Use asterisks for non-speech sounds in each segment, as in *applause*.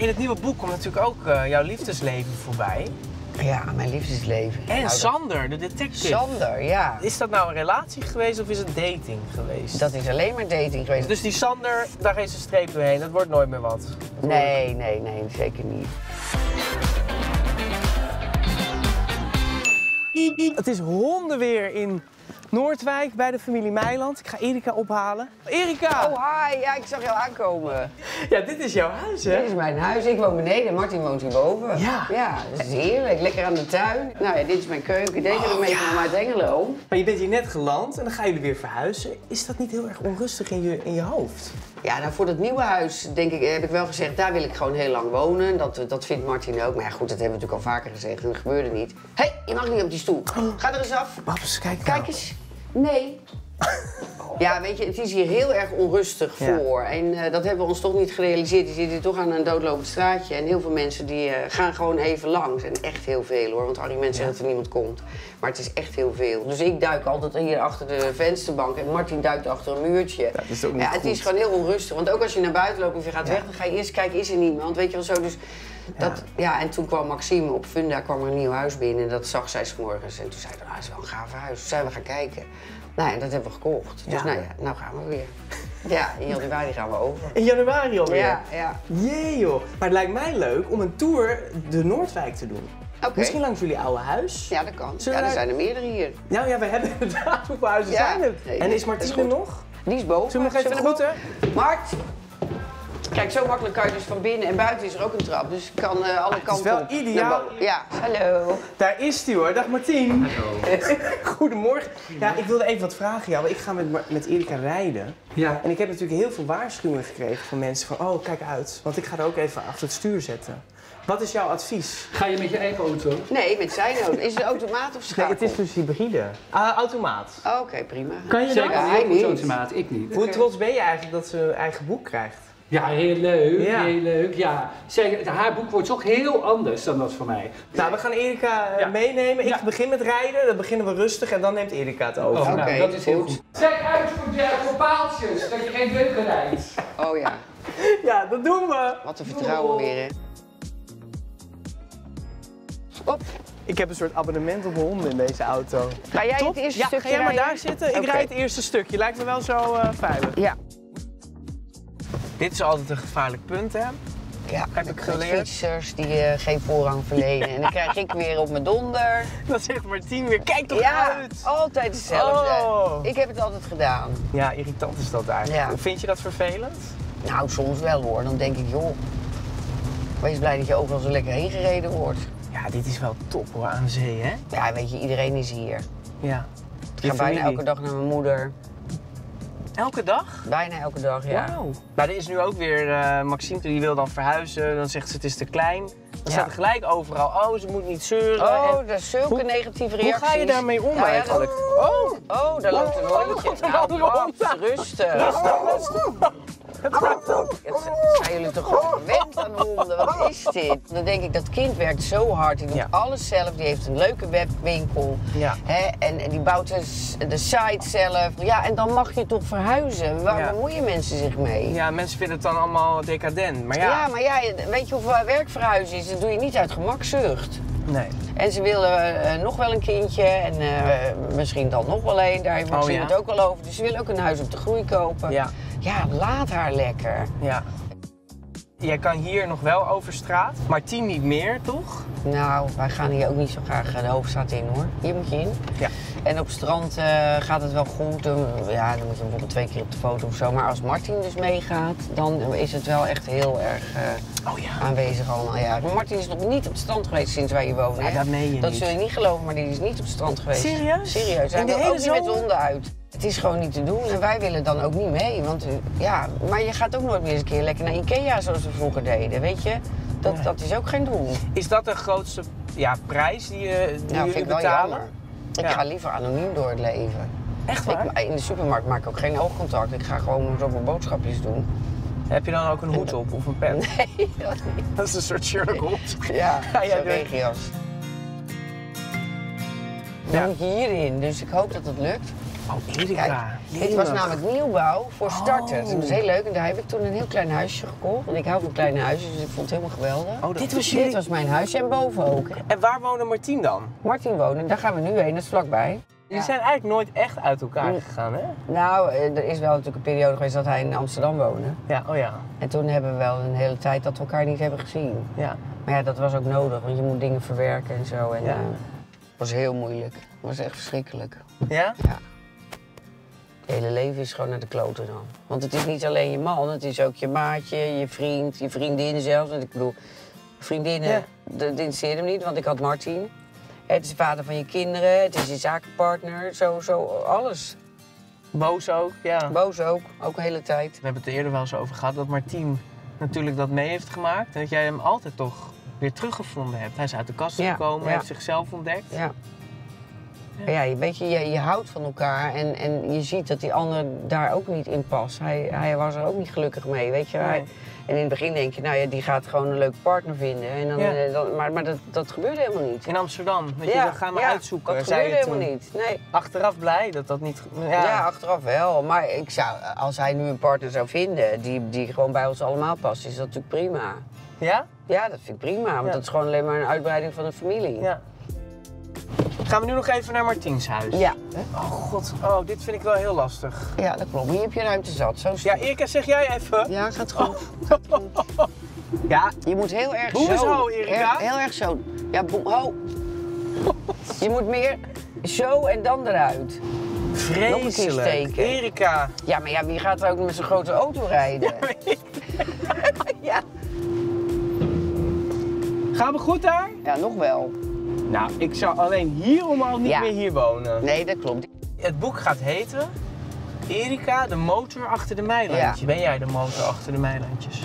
In het nieuwe boek komt natuurlijk ook eh, jouw liefdesleven voorbij. Ja, mijn liefdesleven. En Nou, Sander, de detective. Sander, ja. Is dat nou een relatie geweest of is het dating geweest? Dat is alleen maar dating geweest. Dus die Sander, daar is een streep doorheen. Dat wordt nooit meer wat. Nee, nee, nee, zeker niet. Het is hondenweer in Noordwijk bij de familie Meiland. Ik ga Erika ophalen. Erika! Oh, hi. Ja, ik zag jou aankomen. Ja, dit is jouw huis, hè? Dit is mijn huis. Ik woon beneden. Martin woont hierboven. Ja. Ja, dat is heerlijk. Lekker aan de tuin. Nou ja, dit is mijn keuken. Deze heb ik meegenomen uit Engelo. Maar je bent hier net geland en dan gaan jullie weer verhuizen. Is dat niet heel erg onrustig in je, in je hoofd? Ja, nou voor dat nieuwe huis denk ik, heb ik wel gezegd, daar wil ik gewoon heel lang wonen. Dat, dat vindt Martin ook. Maar ja, goed, dat hebben we natuurlijk al vaker gezegd en dat gebeurde niet. Hé, hey, je mag niet op die stoel. Ga er eens af. Babs, kijk nou. Kijk eens. Nee. *laughs* Ja, weet je, het is hier heel erg onrustig Ja. voor. En eh, dat hebben we ons toch niet gerealiseerd. Je zit hier toch aan een doodlopend straatje. En heel veel mensen die eh, gaan gewoon even langs. En echt heel veel hoor. Want Harry mensen zeggen dat er niemand komt. Maar het is echt heel veel. Dus ik duik altijd hier achter de vensterbank. En Martin duikt achter een muurtje. dat is ook niet ja, het goed. is gewoon heel onrustig. Want ook als je naar buiten loopt of je gaat weg, dan ga je eerst kijken, is er niemand? Weet je wel zo. Dus dat, ja, en toen kwam Maxime op Funda, kwam er een nieuw huis binnen. En dat zag zij 's morgens. En toen zei ze, dat is wel een gaaf huis. Dus zijn we gaan kijken. Nou ja, dat hebben we gekocht. Dus Ja. nou ja, nou gaan we weer. *laughs* Ja, in januari gaan we over. In januari alweer? Ja, ja. Jee joh. Maar het lijkt mij leuk om een tour de Noordwijk te doen. Oké. Misschien langs jullie oude huis? Ja, dat kan. Zullen Ja, er wij- zijn er meerdere hier. Nou ja, we hebben *laughs* inderdaad. Hoeveel huizen Ja. zijn het? En is Martine goed. nog? Die is boven. Zullen we nog even groeten? Mart! Kijk, zo makkelijk kan je dus van binnen en buiten is er ook een trap. Dus ik kan eh, alle kanten wel op. ideaal. Naar boven. Ja, hallo. Daar is die hoor. Dag Martien. *laughs* Goedemorgen. Ja, ik wilde even wat vragen jou. want Ik ga met, met Erika rijden. Ja. En ik heb natuurlijk heel veel waarschuwingen gekregen van mensen van... Oh, kijk uit. Want ik ga er ook even achter het stuur zetten. Wat is jouw advies? Ga je met je eigen auto? Nee, met zijn auto. Is het automaat of *laughs* Nee, schakel? het is dus hybride. Ah, automaat. Oké, prima. Kan je Zeker, Ja, hij niet. automaat, ik niet. Hoe trots ben je eigenlijk dat ze een eigen boek krijgt? Ja, heel leuk, Ja. heel leuk. Ja. Zeg, haar boek wordt toch heel anders dan dat van mij. Nou, we gaan Erika eh, Ja. meenemen. Ik Ja. begin met rijden, dan beginnen we rustig en dan neemt Erika het over. Oh, Oké, nou, dat is heel goed. Zeg uit voor, de, voor paaltjes, dat je geen deuken rijdt. Oh ja, *laughs* Ja, dat doen we. wat een vertrouwen weer, hè. Op. Ik heb een soort abonnement op honden in deze auto. Ga jij Top? het eerste ja, stukje ga jij maar rijden? daar zitten. Ik Oké. rijd het eerste stukje. Lijkt me wel zo eh, veilig. Ja. Dit is altijd een gevaarlijk punt, hè? Ja, Heb ik geleerd. fietsers die eh, geen voorrang verlenen. En dan krijg ik weer op mijn donder. *laughs* Dan zegt Martien weer, kijk toch Ja, uit! altijd hetzelfde. Oh. Ik heb het altijd gedaan. Ja, irritant is dat eigenlijk. Ja. Vind je dat vervelend? Nou, soms wel hoor. Dan denk ik, joh, wees blij dat je overal zo lekker heen gereden wordt. Ja, dit is wel top hoor, aan zee, hè? Ja, weet je, iedereen is hier. Ja. Ik ga bijna elke dag naar mijn moeder. Elke dag? Bijna elke dag, ja. Wauw. Maar er is nu ook weer, eh Maxime die wil dan verhuizen. Dan zegt ze het is te klein. Dan staat er gelijk overal, oh ze moet niet zeuren. Oh, En- dat is zulke Hoe- negatieve Hoe reacties. ga je daarmee om Nou eigenlijk? dat- Oh, Oh, daar loopt een Oh, hondje. komt een Nou, andere hond Paps, aan. rustig. *laughs* Zijn jullie toch gewoon gewend aan honden? Wat is dit? Dan denk ik, dat kind werkt zo hard. Die doet Ja. alles zelf. Die heeft een leuke webwinkel. Ja. Hè? En, en die bouwt de, s- de site zelf. Ja, en dan mag je toch verhuizen? Waar Ja. bemoeien mensen zich mee? Ja, mensen vinden het dan allemaal decadent. Maar ja, Ja, maar ja, weet je hoeveel werk verhuizen is? Dat doe je niet uit gemakzucht. nee. En ze willen eh, nog wel een kindje en eh, misschien dan nog wel een. Daar heeft Maxime ja? het ook al over. Dus ze willen ook een huis op de groei kopen. Ja, Ja, laat haar lekker. ja. Jij kan hier nog wel over straat, maar tien niet meer, toch? Nou, wij gaan hier ook niet zo graag de hoofdstraat in hoor. Hier moet je in. Ja. En op strand eh, gaat het wel goed. Ja, dan moet je bijvoorbeeld twee keer op de foto of zo. Maar als Martin dus meegaat, dan is het wel echt heel erg eh, Oh ja. aanwezig allemaal. Ja, maar Martin is nog niet op het strand geweest sinds wij hier wonen. Ja, dat meen je Dat niet. zul je niet geloven, maar die is niet op het strand geweest. Serieus? Serieus. Hij wil ook niet met honden uit. Het is gewoon niet te doen en wij willen dan ook niet mee. Want eh, ja, maar je gaat ook nooit meer eens een keer lekker naar Ikea zoals we vroeger deden, weet je? Dat, dat is ook geen doel. Is dat de grootste ja, prijs die, je- die Nou, vind jullie ik wel betalen? Ik Ja. ga liever anoniem door het leven. Echt waar? Ik, in de supermarkt maak ik ook geen oogcontact. Ik ga gewoon zoveel boodschapjes doen. Heb je dan ook een hoed op of een pen? *laughs* Nee, dat niet. Dat is een soort Sherlock Holmes. Ja, *laughs* zo'n doen? regenjas. Dan Ja. moet je hierin, dus ik hoop dat het lukt. Oh, Erika. Dit was namelijk nieuwbouw voor starters. Oh. Dat was heel leuk. En daar heb ik toen een heel klein huisje gekocht. Want ik hou van kleine huisjes, dus ik vond het helemaal geweldig. Oh, dit was Dit jullie... was mijn huisje en boven ook. En waar woonde Martien dan? Martin wonen, daar gaan we nu heen, dat is vlakbij. Jullie zijn eigenlijk nooit echt uit elkaar gegaan, hè? Nou, eh, er is wel natuurlijk een periode geweest dat hij in Amsterdam woonde. Ja, oh ja. En toen hebben we wel een hele tijd dat we elkaar niet hebben gezien. Ja. Maar ja, dat was ook nodig, want je moet dingen verwerken en zo. En, Ja. eh, het was heel moeilijk. Het was echt verschrikkelijk. Ja? Ja. Hele leven is gewoon naar de kloten dan. Want het is niet alleen je man, het is ook je maatje, je vriend, je vriendin zelfs. Want ik bedoel, vriendinnen, Ja. dat interesseerde me niet, want ik had Martin. Het is de vader van je kinderen, het is je zakenpartner, zo, zo, alles. Boos ook, ja. Boos ook, ook de hele tijd. We hebben het er eerder wel eens over gehad dat Martien natuurlijk dat mee heeft gemaakt. En dat jij hem altijd toch weer teruggevonden hebt. Hij is uit de kast Ja, gekomen, ja. heeft zichzelf ontdekt. Ja. Maar ja, je- weet je, je, je houdt van elkaar en, en je ziet dat die ander daar ook niet in past. Hij, hij was er ook niet gelukkig mee, weet je. Hij- Nee. en in het begin denk je, nou ja, die gaat gewoon een leuke partner vinden. En dan, Ja. eh, dan, maar maar dat, dat gebeurde helemaal niet. In Amsterdam, je dan gaan maar ja, uitzoeken. Dat gebeurde helemaal toen. niet. Nee. Achteraf blij dat dat niet... Ja. Ja, achteraf wel. Maar ik zou, als hij nu een partner zou vinden die, die gewoon bij ons allemaal past, is dat natuurlijk prima. ja? Ja, dat vind ik prima, want dat is gewoon alleen maar een uitbreiding van de familie. Ja. Gaan we nu nog even naar Martiens huis? Ja, Oh god, oh, dit vind ik wel heel lastig. ja dat klopt. Hier heb je ruimte zat. Zo Ja, Erika, zeg jij even. ja gaat goed. *laughs* Ja, Je moet heel erg Boem zo. eens ho, Erika. Heel, heel erg zo. Ja, boem, ho. Je moet meer zo en dan eruit. vreselijk. Erika. Ja, maar ja, wie gaat er ook met zo'n grote auto rijden? *laughs* Ja, Gaan we goed daar? ja, nog wel. Nou, ik zou alleen hierom al niet Ja. meer hier wonen. Nee, dat klopt. Het boek gaat heten Erika, de motor achter de meilandjes. Ja. Ben jij de motor achter de meilandjes?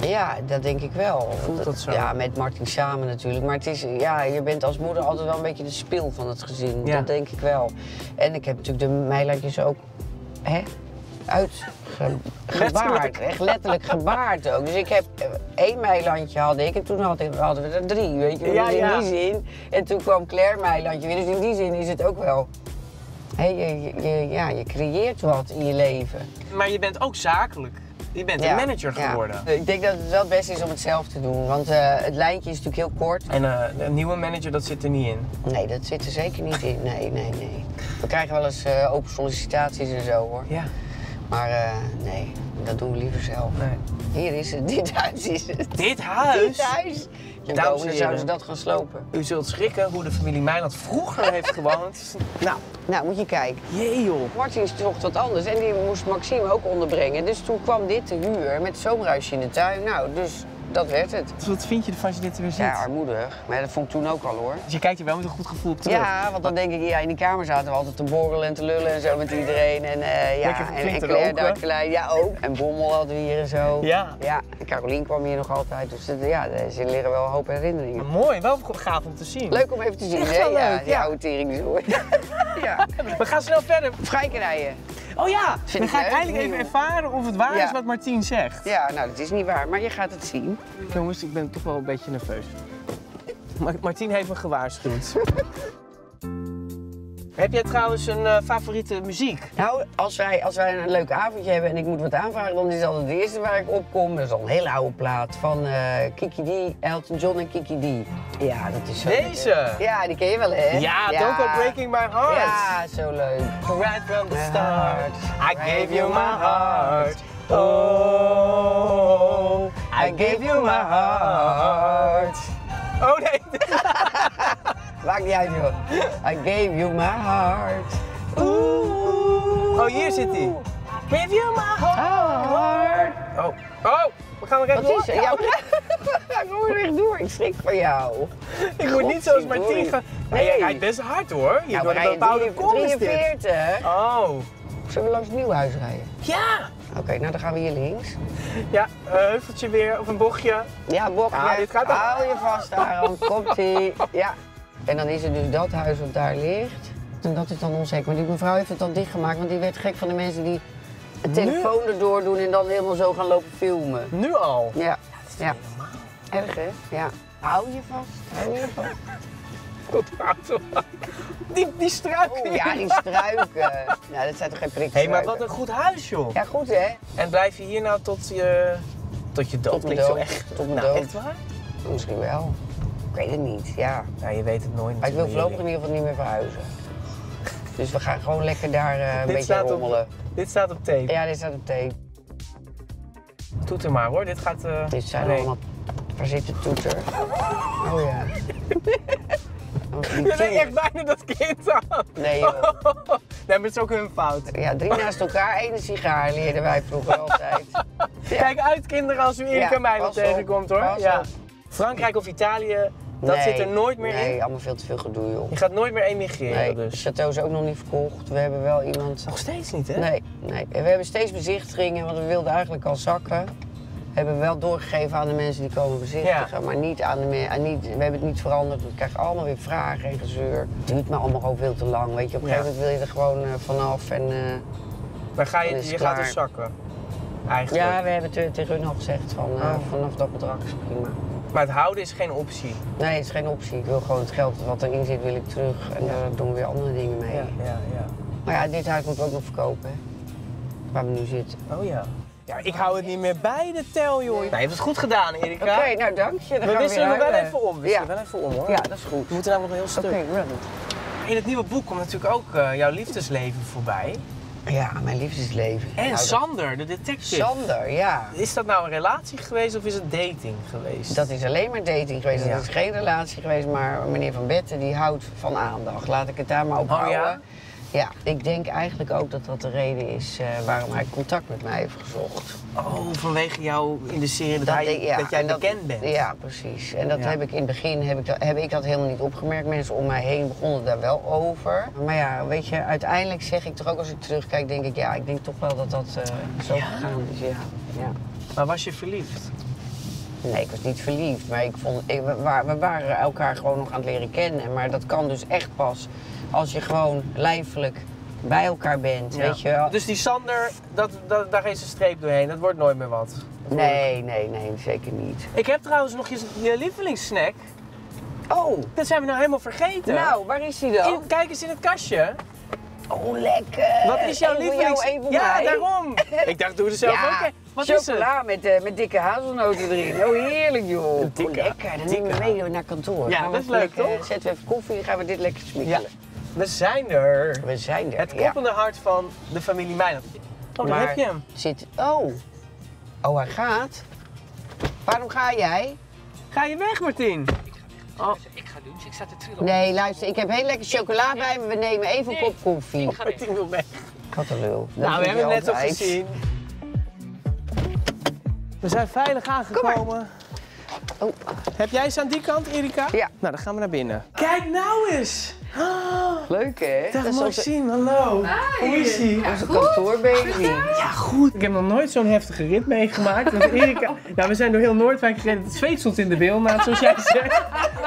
Ja, dat denk ik wel. Voelt dat zo? Ja, met Martin samen natuurlijk. Maar het is, ja, je bent als moeder altijd wel een beetje de spil van het gezin. Ja. Dat denk ik wel. En ik heb natuurlijk de meilandjes ook hè, uitgebaard. Echt letterlijk gebaard ook. Dus ik heb eh, één meilandje had ik en toen had ik- hadden we er drie, weet je. Ja, dus in ja. die zin. En toen kwam Claire meilandje weer. Dus in die zin is het ook wel... Hè, je, ja, je creëert wat in je leven. Maar je bent ook zakelijk. Je bent Ja, een manager ja. geworden. Ik denk dat het wel het beste is om het zelf te doen. Want eh, het lijntje is natuurlijk heel kort. En eh, een nieuwe manager, dat zit er niet in. Nee, dat zit er zeker niet in. Nee, nee, nee. We krijgen wel eens open sollicitaties en zo hoor. Ja, Maar eh, nee, dat doen we liever zelf. nee. Hier is het, *laughs* dit huis is het. Dit huis? Dit huis. En komende zouden ze dat gaan slopen. U zult schrikken hoe de familie Meiland vroeger heeft *laughs* gewoond. Nou, Nou, moet je kijken. jee joh. Martin zocht wat anders en die moest Maxime ook onderbrengen. Dus toen kwam dit te huur met zomerhuisje in de tuin. Nou, dus dat werd het. Dus wat vind je ervan als je dit weer ziet? Ja, armoedig. Maar dat vond ik toen ook al hoor. Dus je kijkt er wel met een goed gevoel op terug. Ja, want dan denk ik, ja, in die kamer zaten we altijd te borrelen en te lullen en zo met iedereen. En, eh, ja, Lekker en, en flink te Claire ja ook. En Bommel hadden we hier en zo. Ja. Ja, en Carolien kwam hier nog altijd. Dus ja, er liggen wel een hoop herinneringen. Mooi, wel gaaf om te zien. Leuk om even te zien, Echt wel ja, leuk, die ja. oude teringzooi. *laughs* ja, We gaan snel verder. vrijkrijden. Oh ja, Vind dan ik ga ik eindelijk even ervaren of het waar Ja. is wat Martien zegt. Ja, nou, dat is niet waar, maar je gaat het zien. Jongens, ik ben toch wel een beetje nerveus. Maar Martien heeft me gewaarschuwd. *laughs* Heb jij trouwens een eh, favoriete muziek? Nou, als wij, als wij een leuk avondje hebben en ik moet wat aanvragen, dan is dat het eerste waar ik op kom. Dat is al een hele oude plaat van eh, Kiki D, Elton John en Kiki D. Ja, dat is zo Deze? Ja, die ken je wel, hè? Ja, Don't Go Breaking My Heart. Ja, zo leuk. Right from the start. I gave you my heart. Oh, I gave you my heart. Maakt niet uit, joh. I gave you my heart. Oeh. Oh, hier zit hij. Give you my heart. Oh, oh, we gaan even Wat door. is er? Ja, *laughs* ik hoor er echt door. Ik schrik van jou. Ik moet niet zoals. Martien gaan. Nee, jij rijdt best hard hoor. Je Ja, door we een bepaalde rijden kom is dit. 43. Oh, Zullen we langs het Nieuwhuis rijden? ja. Oké, nou dan gaan we hier links. Ja, een heuveltje weer of een bochtje. Ja, bokje. Ah, dit gaat. Hou je vast, Aaron. Komt-ie. Ja. En dan is er dus dat huis wat daar ligt. En dat is dan onzeker. Maar die mevrouw heeft het dan dichtgemaakt, want die werd gek van de mensen die de telefoon erdoor doen en dan helemaal zo gaan lopen filmen. Nu al. Ja. Ja. Erg hè? Ja. Hou je vast. Hou je vast. Tot auto. Die, die struiken. Oh ja, die struiken. nou, dat zijn toch geen Hé, prikstruiken? maar wat een goed huis, joh. Ja, goed hè? En blijf je hier nou tot je, tot je dood? Tot mijn Klinkt zo dood. echt. Tot nou, dood. echt waar? Misschien wel. Ik weet het niet, ja. Nou, je weet het nooit. Maar ik wil voorlopig in ieder geval niet meer verhuizen. Dus we gaan gewoon lekker daar eh, een Dit beetje staat op- rommelen. Dit staat op tape. Ja, dit staat op tape. Toeter maar hoor, dit gaat... eh, Dit zijn nee. allemaal... Waar zit de toeter? Oh ja. *laughs* Oh, Je tien- echt bijna dat kind aan. Nee joh. *laughs* nee, maar het is ook hun fout. Ja, drie naast elkaar, één sigaar leerden wij vroeger altijd. *laughs* Kijk uit kinderen als u Erika Ja, mij tegenkomt hoor. Ja. Frankrijk of Italië, dat Nee, zit er nooit meer Nee, in. allemaal veel te veel gedoe joh. Je gaat nooit meer emigreren Nee, dus. het château is ook nog niet verkocht. We hebben wel iemand... Nog steeds niet hè? Nee, nee. We hebben steeds bezichtigingen, want we wilden eigenlijk al zakken. Hebben we wel doorgegeven aan de mensen die komen bezichtigen, maar niet aan de niet, we hebben het niet veranderd. We krijgen allemaal weer vragen en gezeur. Het duurt me allemaal gewoon veel te lang. Weet je, op een Ja. gegeven moment wil je er gewoon eh, vanaf. En, eh, Maar ga je, je gaat er zakken. Eigenlijk. ja, we hebben te- tegen hun al gezegd van eh, Oh. vanaf dat bedrag is prima. Maar het houden is geen optie. Nee, het is geen optie. Ik wil gewoon het geld wat erin zit, wil ik terug. En daar doen we weer andere dingen mee. ja, ja. Maar ja, dit huis moeten we ook nog verkopen. Hè? Waar we nu zitten. Oh ja. Ja, ik hou het niet meer bij de tel joh. Nou, je hebt het goed gedaan Erika. Oké, nou dank je. Dan We wisselen nog wel even om. Wisselen Ja. wel even om hoor. ja, dat is goed. We moeten namelijk nog een heel Oké, stuk. run. In het nieuwe boek komt natuurlijk ook eh, jouw liefdesleven voorbij. Ja, mijn liefdesleven. En Nou, Sander, de detective. Sander, ja. Is dat nou een relatie geweest of is het dating geweest? Dat is alleen maar dating geweest. Ja. Dat is geen relatie geweest, maar meneer Van Betten die houdt van aandacht. Laat ik het daar maar op Oh, houden. ja? Ja, ik denk eigenlijk ook dat dat de reden is eh, waarom hij contact met mij heeft gezocht. Oh, vanwege jou in de serie dat, hij, ja, dat jij en bekend bent. Ja, precies. En dat Ja. heb ik in het begin heb ik, dat, heb ik dat helemaal niet opgemerkt. Mensen om mij heen begonnen daar wel over. Maar ja, weet je, uiteindelijk zeg ik toch ook als ik terugkijk, denk ik, ja, ik denk toch wel dat dat eh, zo gegaan is. Ja. ja. Maar was je verliefd? Nee, ik was niet verliefd, maar ik vond, ik, we, wa- we waren elkaar gewoon nog aan het leren kennen. Maar dat kan dus echt pas als je gewoon lijfelijk bij elkaar bent, weet je wel. Dus die Sander, dat, dat, daar is een streep doorheen. Dat wordt nooit meer wat. Nee, nee, nee, zeker niet. Ik heb trouwens nog je, je lievelingssnack. Oh, Dat zijn we nou helemaal vergeten. nou, waar is die dan? In- kijk eens in het kastje. Oh, lekker. Wat is jouw lievelings... ja, mij. daarom. *laughs* Ik dacht, doe er zelf ja, ook. Wat is het? chocola met, eh, met dikke hazelnoten erin. Oh, heerlijk joh. Dikke- oh, lekker. Dan dikke nemen we mee naar kantoor. Ja, dat is leuk, lekker- toch? Zetten we even koffie en gaan we dit lekker Ja, smikkelen. we zijn er. We zijn er. Het ja. kloppende hart van de familie Meiland. Oh, daar Maar heb je hem. Zit... Oh. Oh, hij gaat. Waarom ga jij? Ga je weg, Martien? Oh. Ik ga doen, dus ik sta te trillen. Nee, luister, ik heb heel lekker chocola bij me. We nemen even een kop koffie. Ik ga weg. Martien wil weg. Wat een lul. Dat Nou, we hebben het net al gezien. We zijn veilig aangekomen. Oh, Heb jij ze aan die kant, Erika? Ja. Nou, dan gaan we naar binnen. Kijk nou eens! Ah, leuk hè? dag dat onze, hallo. Hoe is ie? onze kantoorbaby. Ja, goed. Ik heb nog nooit zo'n heftige rit meegemaakt. Want Erika, *laughs* ja, we zijn door heel Noordwijk gereden. Het zweet stond in de bilnaad, zoals jij zegt.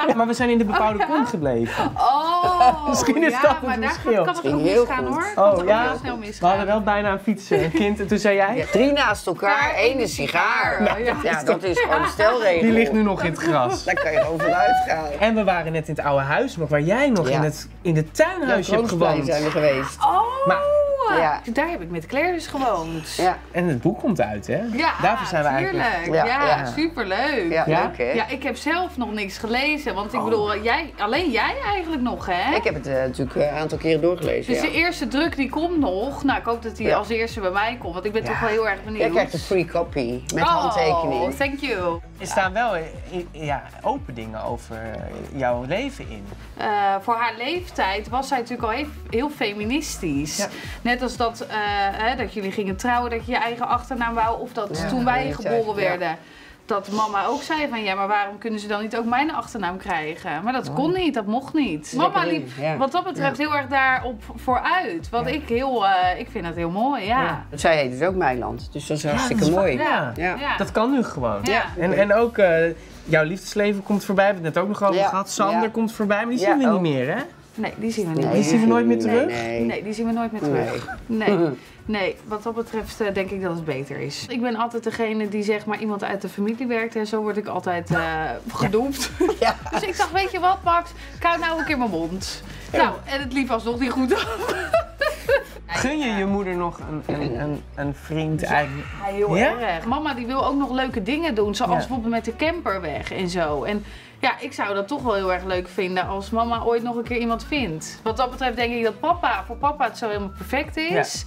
Ja, *laughs* maar we zijn in de bebouwde kom gebleven. Oh, *laughs* Misschien is ja, dat het maar daar verschil. kan het heel misgaan goed. hoor. Oh het ook ja, heel snel we misgaan. hadden wel bijna een fiets, een kind. En toen zei jij, Drie naast elkaar, één een sigaar. Nou, ja. Ja, dat is gewoon een stelregel. die ligt nu nog in het gras. Daar kan je gewoon vanuit gaan. En we waren net in het oude huis nog, waar jij nog Ja. in, het, in het tuinhuisje hebt gewoond. zijn we geweest. Oh, Maar- Ja. daar heb ik met Claire dus gewoond. Ja, En het boek komt uit, hè? Ja, Daarvoor zijn we eigenlijk... tuurlijk. Ja, Ja, ja. superleuk. ja, Ja? leuk hè? Ja, ik heb zelf nog niks gelezen, want Oh. ik bedoel, jij, alleen jij eigenlijk nog, hè? Ik heb het eh, natuurlijk eh, een aantal keren doorgelezen. Dus ja. de eerste druk die komt nog. Nou, ik hoop dat die Ja. als eerste bij mij komt, want ik ben Ja. toch wel heel erg benieuwd. Jij krijgt een free copy met oh, handtekening. thank you. Er staan wel eh, ja, open dingen over jouw leven in. Eh, voor haar leeftijd was zij natuurlijk al heel, heel feministisch. Ja. Net als dat, eh, hè, dat jullie gingen trouwen, dat je je eigen achternaam wou. Of dat Ja, toen wij geboren ja. werden. Dat mama ook zei van ja, maar waarom kunnen ze dan niet ook mijn achternaam krijgen? Maar dat kon niet, dat mocht niet. Mama liep ja. wat dat betreft heel erg daarop vooruit. Wat ik heel, eh, ik vind dat heel mooi, ja. Zij heet dus ook Meiland, dus dat is hartstikke dat is mooi. Ja. Ja. Ja. Dat kan nu gewoon. Ja. En, en ook eh, jouw liefdesleven komt voorbij, we hebben het net ook nog over Ja. gehad. Sander Ja. komt voorbij, maar die Ja, zien we ook. niet meer, hè? Nee, die zien we niet. Nee, Die zien we nooit meer terug? Nee. Nee, die zien we nooit meer terug. Nee. *laughs* nee. wat dat betreft eh, denk ik dat het beter is. Ik ben altijd degene die zeg maar iemand uit de familie werkt en zo word ik altijd eh *laughs* gedoemd. *laughs* Ja. Dus ik dacht, weet je wat Max, kou nou een keer mijn mond. Nou, en het liep alsnog niet goed af. Gun je je moeder nog een, een, een, een vriend eigenlijk? Ja, heel Ja? erg. Mama die wil ook nog leuke dingen doen, zoals Ja. bijvoorbeeld met de camper weg en zo. En ja, ik zou dat toch wel heel erg leuk vinden als mama ooit nog een keer iemand vindt. Wat dat betreft denk ik dat papa, voor papa het zo helemaal perfect is.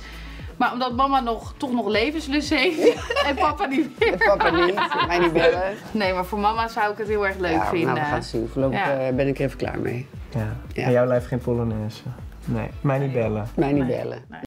Maar omdat mama nog, toch nog levenslust heeft *laughs* en papa niet meer. Papa niet, mij niet bellen. Nee, maar voor mama zou ik het heel erg leuk Ja, vinden. nou, we gaan zien. Voorlopig Ja. eh, ben ik er even klaar mee. Ja. Ja. En jouw lijf geen Polonaise. Nee, mij niet bellen. Mij niet Nee. bellen. Nee.